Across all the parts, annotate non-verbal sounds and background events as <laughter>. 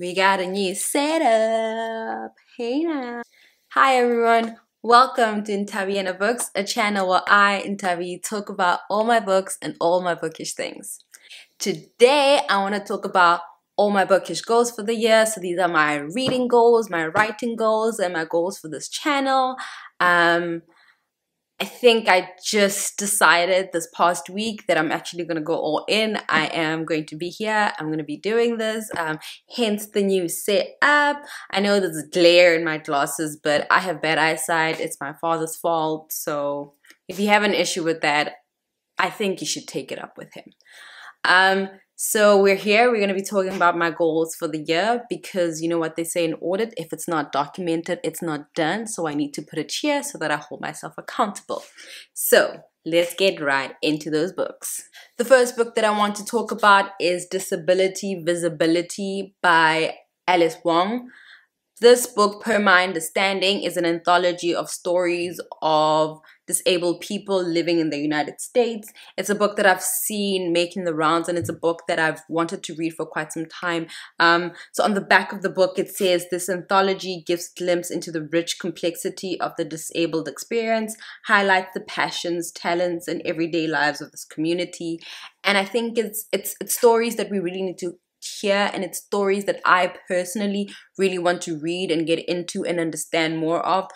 We got a new setup. Hey now. Hi everyone. Welcome to Nthabi And Her Books, a channel where I, Nthabi, talk about all my books and all my bookish things. Today, I want to talk about all my bookish goals for the year. So these are my reading goals, my writing goals, and my goals for this channel. Um, I think I just decided this past week that I'm actually going to go all in. I am going to be here. I'm going to be doing this. Um, hence the new setup. I know there's glare in my glasses, but I have bad eyesight. It's my father's fault. So if you have an issue with that, I think you should take it up with him. Um, so we're here. We're going to be talking about my goals for the year because you know what they say in audit, if it's not documented, it's not done. So I need to put it here so that I hold myself accountable. So let's get right into those books. The first book that I want to talk about is Disability Visibility by Alice Wong. This book, per my understanding, is an anthology of stories of disabled people living in the United States. It's a book that I've seen making the rounds, and it's a book that I've wanted to read for quite some time. Um, so, on the back of the book, it says this anthology gives glimpse into the rich complexity of the disabled experience, highlights the passions, talents, and everyday lives of this community. And I think it's it's it's stories that we really need to here and it's stories that I personally really want to read and get into and understand more of.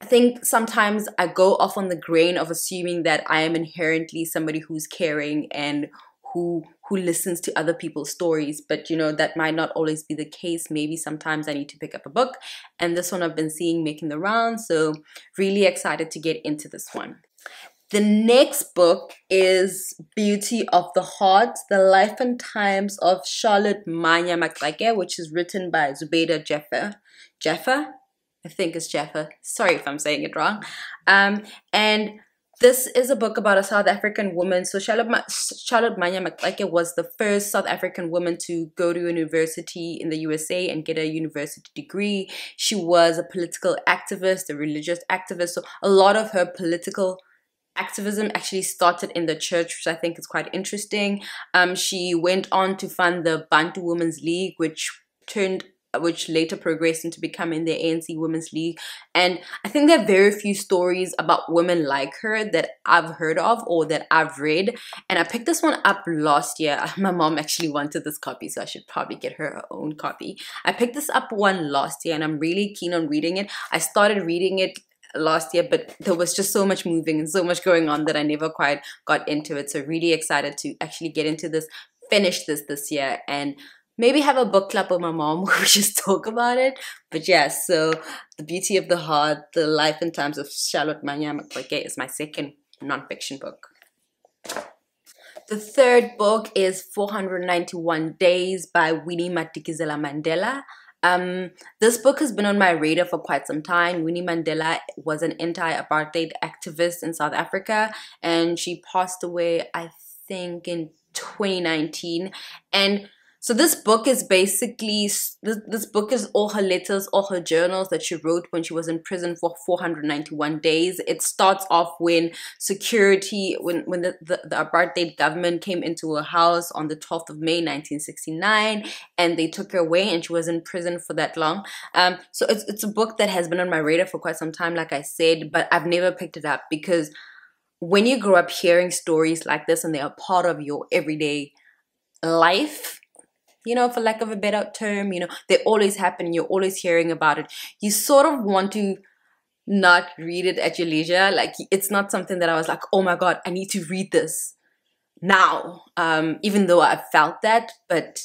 I think sometimes I go off on the grain of assuming that I am inherently somebody who's caring and who who listens to other people's stories but you know that might not always be the case maybe sometimes i need to pick up a book and this one i've been seeing making the rounds so really excited to get into this one the next book is Beauty of the Heart, The Life and Times of Charlotte Manya Maxeke, which is written by Zubeida Jeffer. Jeffer? I think it's Jeffer. Sorry if I'm saying it wrong. Um, and this is a book about a South African woman. So Charlotte, Ma Charlotte Manya Maxeke was the first South African woman to go to university in the USA and get a university degree. She was a political activist, a religious activist. So a lot of her political activism actually started in the church, which I think is quite interesting. Um, she went on to fund the Bantu Women's League, which turned which later progressed into becoming the ANC Women's League. And I think there are very few stories about women like her that I've heard of or that I've read. And I picked this one up last year. <laughs> My mom actually wanted this copy, so I should probably get her her own copy. I picked this up one last year and I'm really keen on reading it. I started reading it last year, but there was just so much moving and so much going on that I never quite got into it. So really excited to actually get into this, finish this this year, and maybe have a book club with my mom <laughs> where we just talk about it. But yeah, so The Beauty of the Heart, The Life and Times of Charlotte Manya Maxeke is my second nonfiction book. The third book is 491 Days by Winnie Madikizela Mandela. Um, this book has been on my radar for quite some time. Winnie Mandela was an anti-apartheid activist in South Africa and she passed away, I think, in 2019. And so this book is basically this, this book is all her letters, all her journals that she wrote when she was in prison for 491 days. It starts off when security, when when the, the, the apartheid government came into her house on the 12th of May 1969, and they took her away, and she was in prison for that long. Um, so it's it's a book that has been on my radar for quite some time, like I said, but I've never picked it up because when you grow up hearing stories like this and they are part of your everyday life you know, for lack of a better term, you know, they always happen. You're always hearing about it. You sort of want to not read it at your leisure. Like it's not something that I was like, oh my god, I need to read this now. Um, even though I felt that, but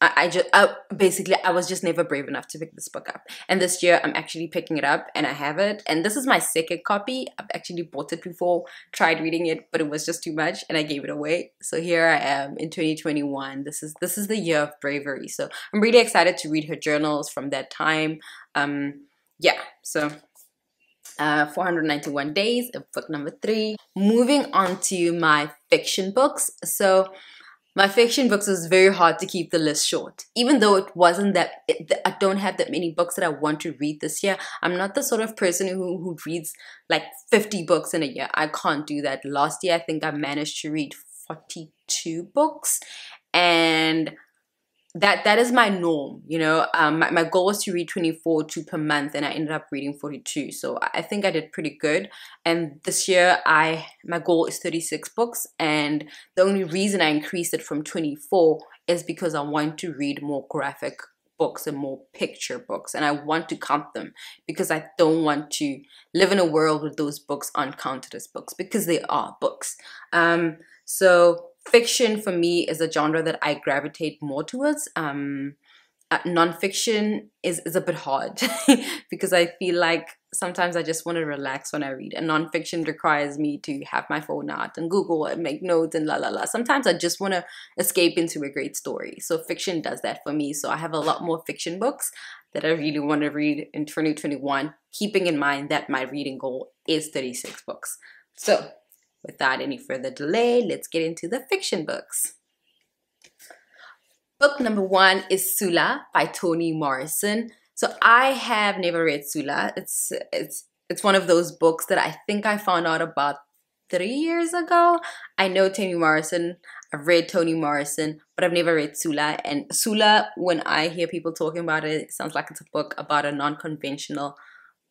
I, I just I, basically I was just never brave enough to pick this book up. And this year I'm actually picking it up and I have it. And this is my second copy. I've actually bought it before, tried reading it, but it was just too much and I gave it away. So here I am in 2021. This is this is the year of bravery. So I'm really excited to read her journals from that time. Um yeah, so uh, 491 days, book number three. Moving on to my fiction books. So my fiction books was very hard to keep the list short. Even though it wasn't that, it, I don't have that many books that I want to read this year. I'm not the sort of person who, who reads like 50 books in a year. I can't do that. Last year, I think I managed to read 42 books. And that that is my norm you know? Um my, my goal was to read 24 2 per month and i ended up reading 42 so i think i did pretty good. And this year i my goal is 36 books and the only reason i increased it from 24 is because i want to read more graphic books and more picture books and i want to count them because i don't want to live in a world where those books aren't counted as books because they are books. Um so fiction for me is a genre that I gravitate more towards. Um, uh, nonfiction is, is a bit hard <laughs> because I feel like sometimes I just want to relax when I read. And nonfiction requires me to have my phone out and Google and make notes and la la la. Sometimes I just want to escape into a great story. So fiction does that for me. So I have a lot more fiction books that I really want to read in 2021, keeping in mind that my reading goal is 36 books. So Without any further delay, let's get into the fiction books. Book number one is Sula by Toni Morrison. So I have never read Sula. It's it's it's one of those books that I think I found out about three years ago. I know Toni Morrison. I've read Toni Morrison, but I've never read Sula. And Sula, when I hear people talking about it, it sounds like it's a book about a non-conventional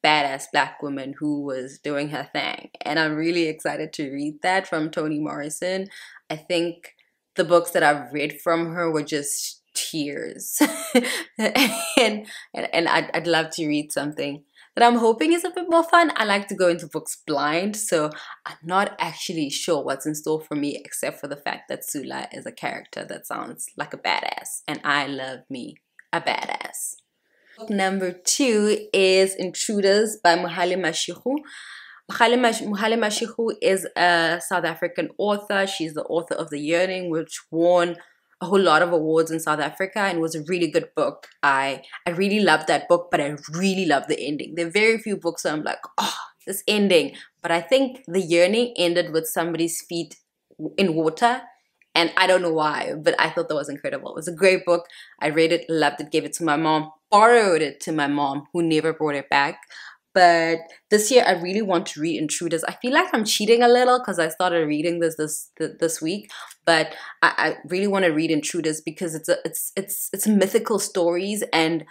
badass black woman who was doing her thing. And I'm really excited to read that from Toni Morrison. I think the books that I've read from her were just tears. <laughs> and and, and I'd, I'd love to read something that I'm hoping is a bit more fun. I like to go into books blind, so I'm not actually sure what's in store for me except for the fact that Sula is a character that sounds like a badass, and I love me a badass. Book number two is Intruders by Mohale Mashigo. Mohale Mashigo is a South African author. She's the author of The Yearning, which won a whole lot of awards in South Africa and was a really good book. I I really loved that book, but I really love the ending. There are very few books where I'm like, oh, this ending. But I think The Yearning ended with somebody's feet in water and I don't know why, but I thought that was incredible. It was a great book. I read it, loved it, gave it to my mom, borrowed it to my mom, who never brought it back. But this year, I really want to read Intruders. I feel like I'm cheating a little because I started reading this this this week, but I, I really want to read Intruders because it's a, it's it's it's mythical stories and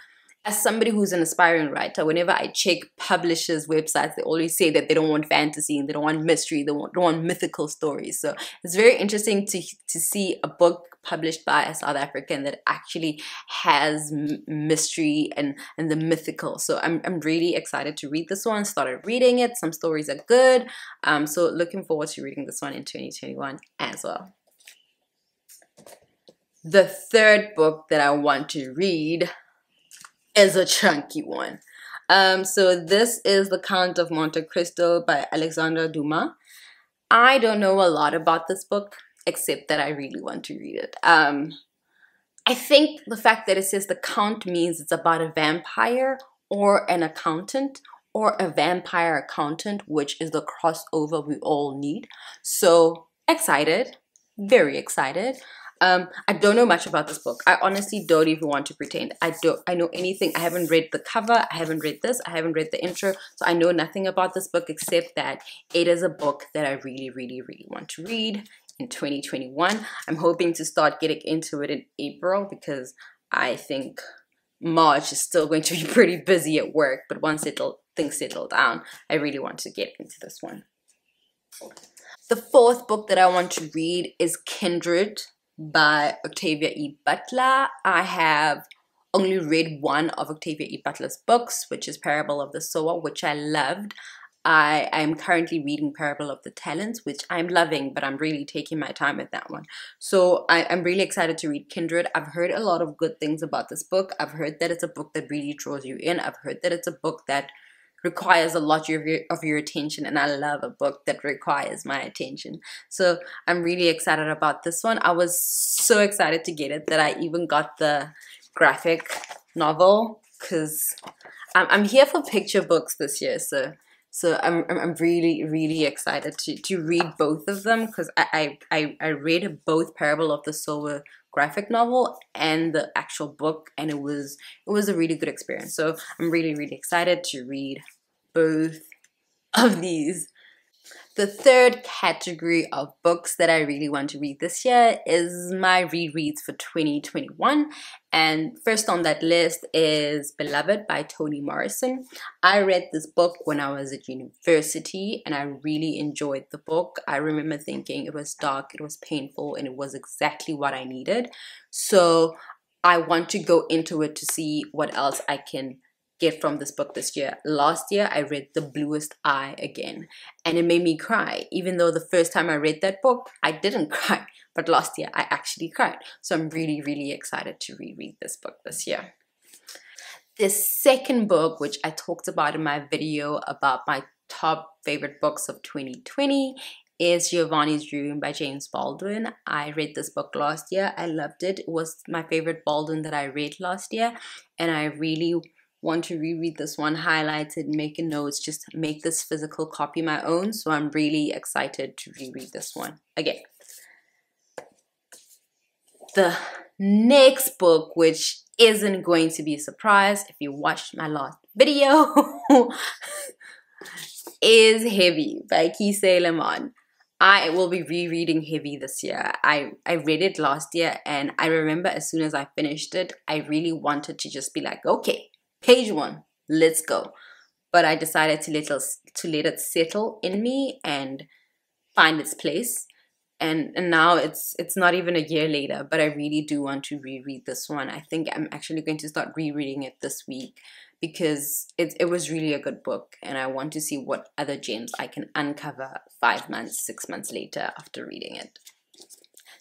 as somebody who's an aspiring writer, whenever I check publishers' websites, they always say that they don't want fantasy and they don't want mystery, they don't want mythical stories. So it's very interesting to, to see a book published by a South African that actually has mystery and, and the mythical. So I'm, I'm really excited to read this one. Started reading it. Some stories are good. Um, so looking forward to reading this one in 2021 as well. The third book that I want to read is a chunky one. Um, so this is The Count of Monte Cristo by Alexandre Dumas. I don't know a lot about this book, except that I really want to read it. Um, I think the fact that it says the count means it's about a vampire or an accountant or a vampire accountant, which is the crossover we all need. So excited, very excited. Um, I don't know much about this book. I honestly don't even want to pretend. I don't I know anything. I haven't read the cover, I haven't read this, I haven't read the intro, so I know nothing about this book except that it is a book that I really, really, really want to read in 2021. I'm hoping to start getting into it in April because I think March is still going to be <laughs> pretty busy at work, but once it'll things settle down, I really want to get into this one. The fourth book that I want to read is Kindred by Octavia E. Butler. I have only read one of Octavia E. Butler's books, which is Parable of the Sower, which I loved. I am currently reading Parable of the Talents, which I'm loving, but I'm really taking my time with that one. So I, am really excited to read Kindred. I've heard a lot of good things about this book. I've heard that it's a book that really draws you in. I've heard that it's a book that requires a lot of your, of your attention and I love a book that requires my attention. So I'm really excited about this one. I was so excited to get it that I even got the graphic novel because I'm, I'm here for picture books this year. So so I'm, I'm really, really excited to, to read both of them because I, I, I read both Parable of the Sower graphic novel and the actual book and it was it was a really good experience so i'm really really excited to read both of these The third category of books that I really want to read this year is my rereads for 2021. And first on that list is Beloved by Toni Morrison. I read this book when I was at university and I really enjoyed the book. I remember thinking it was dark, it was painful, and it was exactly what I needed. So I want to go into it to see what else I can get from this book this year. Last year, I read The Bluest Eye again, and it made me cry. Even though the first time I read that book, I didn't <laughs> cry, but last year I actually cried. So I'm really, really excited to reread this book this year. The second book, which I talked about in my video about my top favorite books of 2020, is Giovanni's Room by James Baldwin. I read this book last year. I loved it. It was my favorite Baldwin that I read last year, and I really want to reread this one, highlight it, make a notes, just make this physical copy my own. So I'm really excited to reread this one again. The next book, which isn't going to be a surprise if you watched my last video, <laughs> is Heavy by Kiese Laymon. I will be rereading Heavy this year. I, I read it last year and I remember as soon as I finished it, I really wanted to just be like, okay, page one, let's go. But I decided to let it, to let it settle in me and find its place. And, and now it's it's not even a year later, but I really do want to reread this one. I think I'm actually going to start rereading it this week because it, it was really a good book and I want to see what other gems I can uncover five months, six months later after reading it.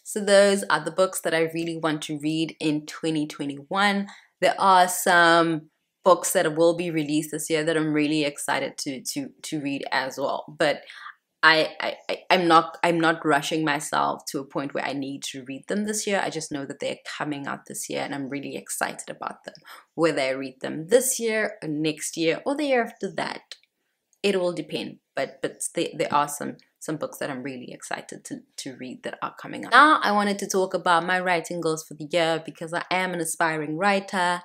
So those are the books that I really want to read in 2021. There are some books that will be released this year that I'm really excited to to to read as well. But I, I I'm not I'm not rushing myself to a point where I need to read them this year. I just know that they're coming out this year and I'm really excited about them. Whether I read them this year or next year or the year after that, it will depend. But but there are some some books that I'm really excited to, to read that are coming up. Now I wanted to talk about my writing goals for the year because I am an aspiring writer.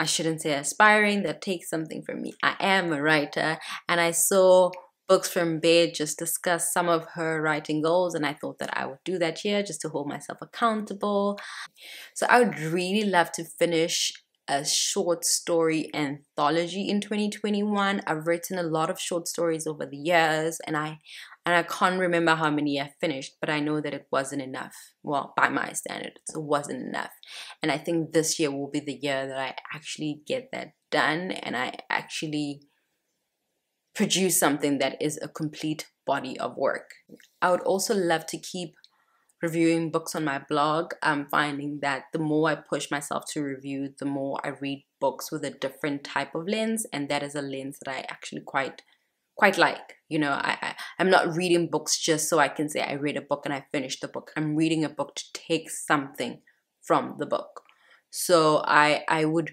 I shouldn't say aspiring, that takes something from me. I am a writer and I saw Books from Bed just discuss some of her writing goals and I thought that I would do that here just to hold myself accountable. So I would really love to finish a short story anthology in 2021. I've written a lot of short stories over the years and I and I can't remember how many I finished, but I know that it wasn't enough. Well, by my standards, it wasn't enough. And I think this year will be the year that I actually get that done and I actually produce something that is a complete body of work. I would also love to keep reviewing books on my blog. I'm finding that the more I push myself to review, the more I read books with a different type of lens, and that is a lens that I actually quite quite like. You know, I, I I'm not reading books just so I can say I read a book and I finished the book. I'm reading a book to take something from the book. So I I would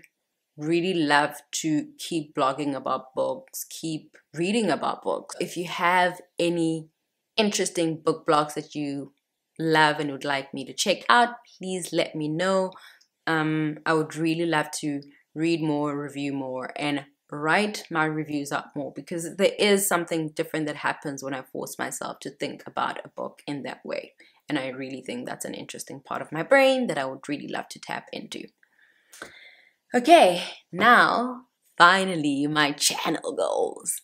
really love to keep blogging about books, keep reading about books. If you have any interesting book blogs that you love and would like me to check out, please let me know. Um, I would really love to read more, review more, and write my reviews up more because there is something different that happens when I force myself to think about a book in that way. And I really think that's an interesting part of my brain that I would really love to tap into. Okay, now finally my channel goals.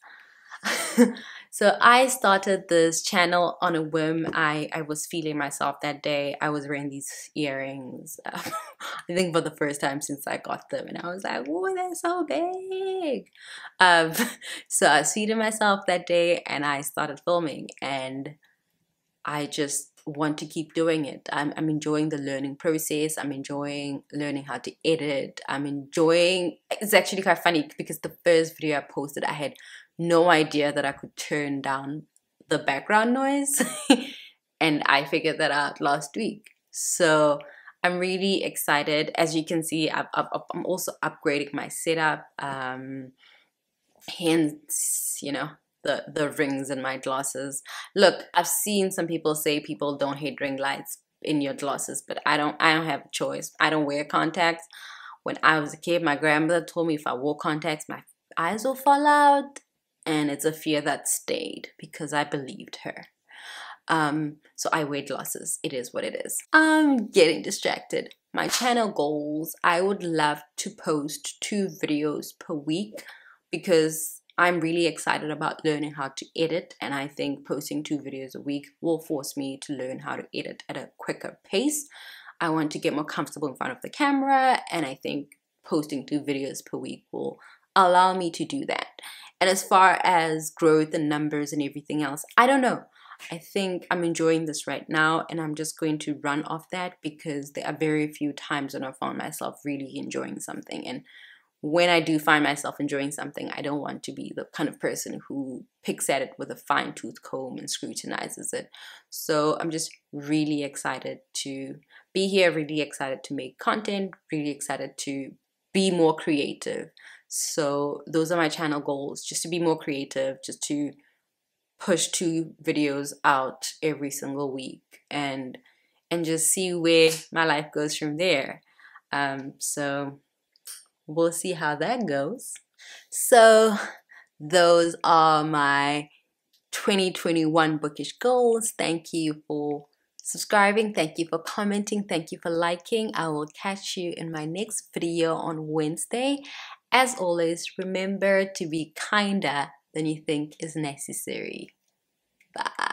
<laughs> So I started this channel on a whim. I, I was feeling myself that day. I was wearing these earrings, uh, <laughs> I think for the first time since I got them. And I was like, oh, they're so big. Um, <laughs> so I was myself that day and I started filming. And I just want to keep doing it. I'm, I'm enjoying the learning process. I'm enjoying learning how to edit. I'm enjoying, it's actually quite funny because the first video I posted, I had no idea that I could turn down the background noise. <laughs> and I figured that out last week. So I'm really excited. As you can see, i am also upgrading my setup. Um, hence, you know, the, the rings in my glasses. Look, I've seen some people say people don't hate ring lights in your glasses, but I don't I don't have a choice. I don't wear contacts. When I was a kid, my grandmother told me if I wore contacts, my eyes will fall out and it's a fear that stayed because I believed her. Um, so I weight losses. It is what it is. I'm getting distracted. My channel goals. I would love to post two videos per week because I'm really excited about learning how to edit and I think posting two videos a week will force me to learn how to edit at a quicker pace. I want to get more comfortable in front of the camera and I think posting two videos per week will allow me to do that. And as far as growth and numbers and everything else, I don't know. I think I'm enjoying this right now and I'm just going to run off that because there are very few times when I found myself really enjoying something. And when I do find myself enjoying something, I don't want to be the kind of person who picks at it with a fine tooth comb and scrutinizes it. So I'm just really excited to be here, really excited to make content, really excited to be more creative. So those are my channel goals, just to be more creative, just to push two videos out every single week and and just see where my life goes from there. Um, so we'll see how that goes. So those are my 2021 bookish goals. Thank you for subscribing. Thank you for commenting. Thank you for liking. I will catch you in my next video on Wednesday. As always, remember to be kinder than you think is necessary. Bye.